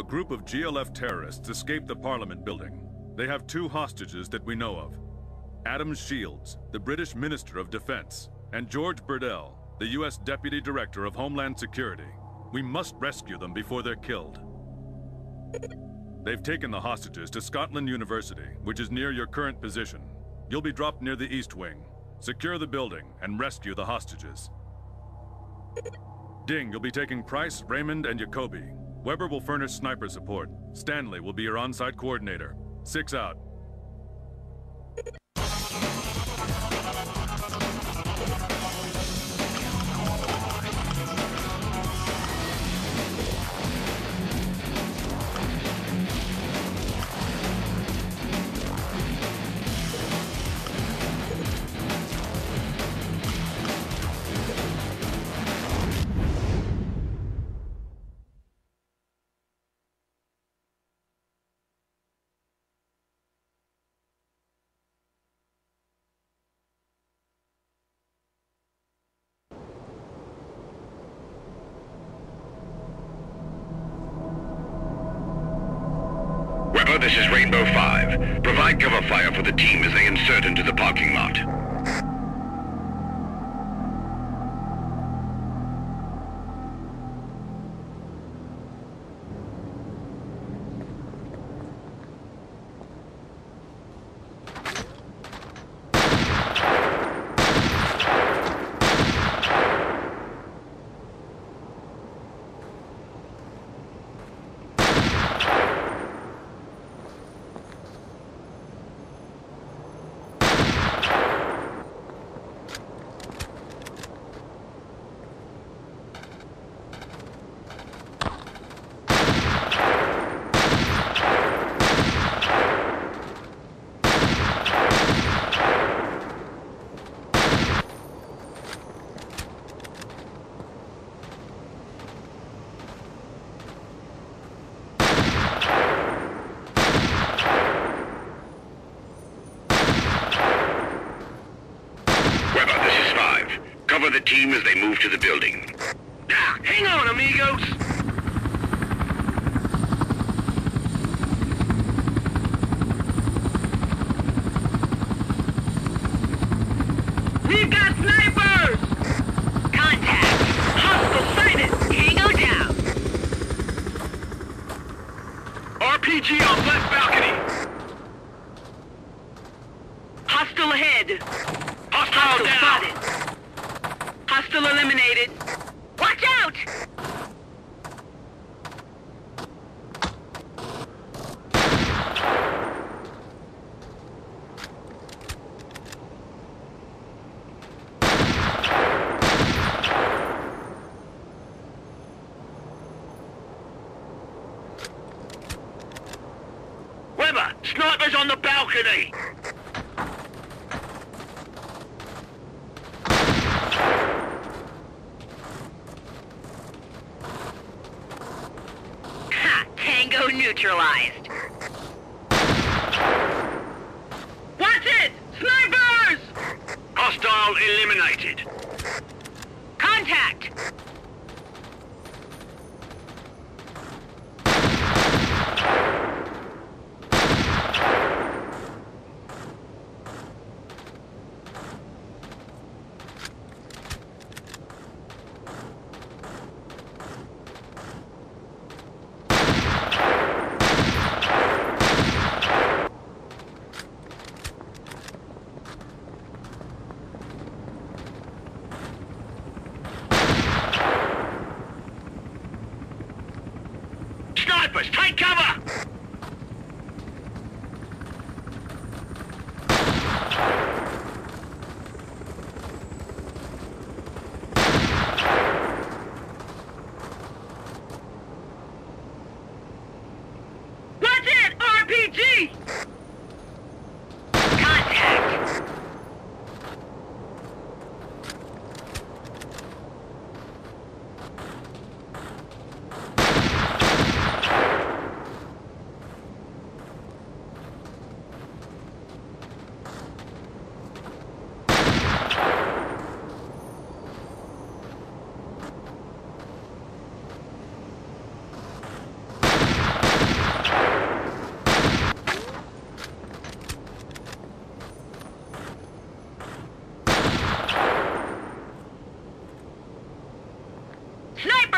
A group of GLF terrorists escaped the Parliament building. They have two hostages that we know of. Adam Shields, the British Minister of Defense, and George Burdell, the U.S. Deputy Director of Homeland Security. We must rescue them before they're killed. They've taken the hostages to Scotland University, which is near your current position. You'll be dropped near the East Wing. Secure the building and rescue the hostages. Ding, you'll be taking Price, Raymond, and Jacoby. Weber will furnish sniper support. Stanley will be your on-site coordinator. Six out. This is Rainbow 5. Provide cover fire for the team as they insert into the parking lot. Weber, this is 5. Cover the team as they move to the building. Ah, hang on, amigos! We've got snipers! Contact! Hostile sighted! Tango down! RPG on left balcony! Hostile ahead! Hostile, down! spotted! Hostile eliminated! Watch out! Weber, snipers on the balcony! Ha! Tango neutralized. Watch it! Snipers! Hostile eliminated. Contact! Snipers, take cover! What's it? RPG! Contact!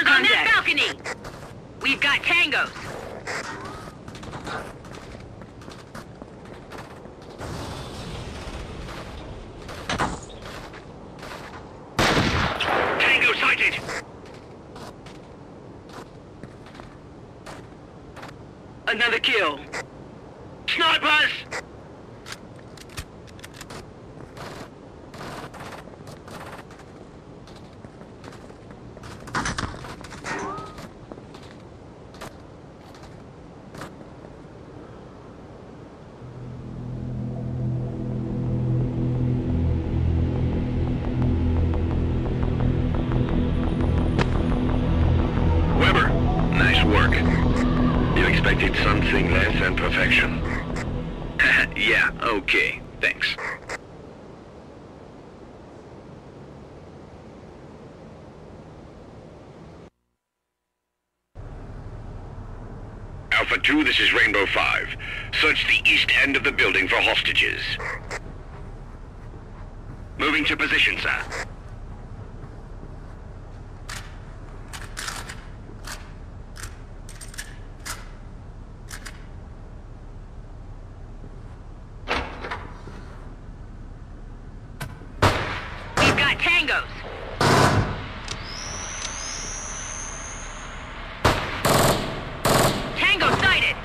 Snipers on that balcony! We've got tangos. Tango sighted! Another kill. Snipers! Alpha 2, this is Rainbow 5. Search the east end of the building for hostages. Moving to position, sir. We've got tangos. Tango sighted.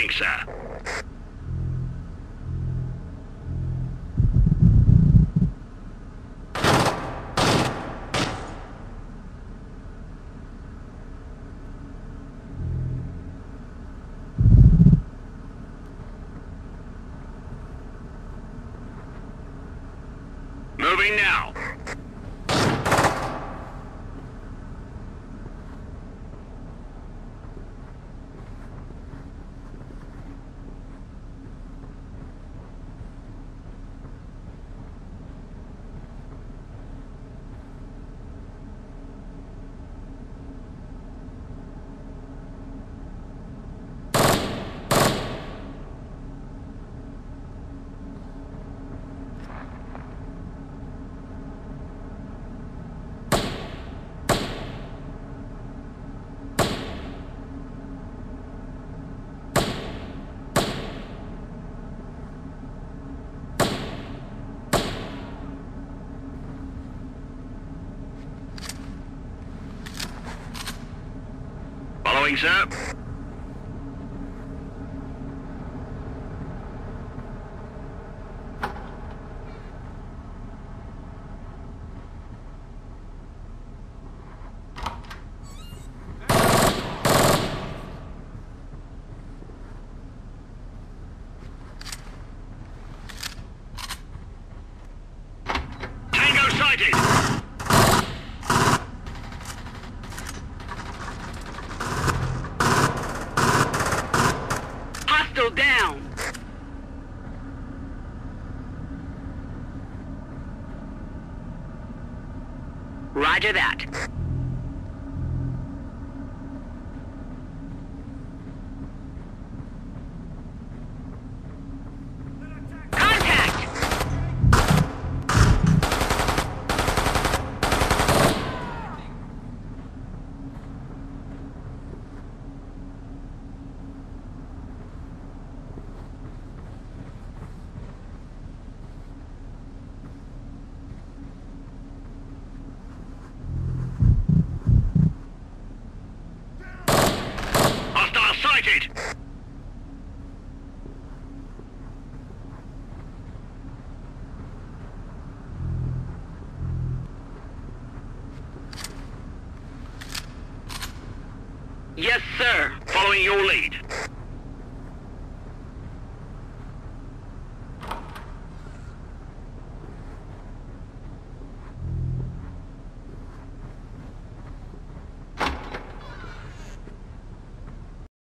Moving, sir. Moving now. Following, sir. Tango sighted! Down. Roger that. Contact! Hostile sighted! Yes, sir. Following your lead.